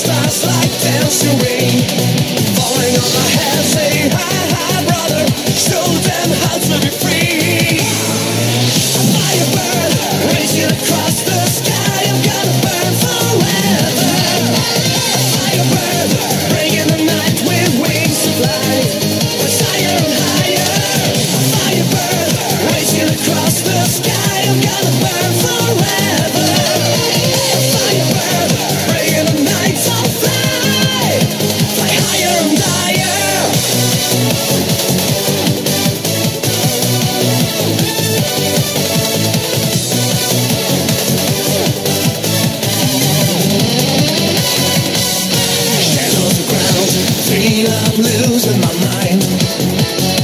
stars like dancing rain. Feel I'm losing my mind.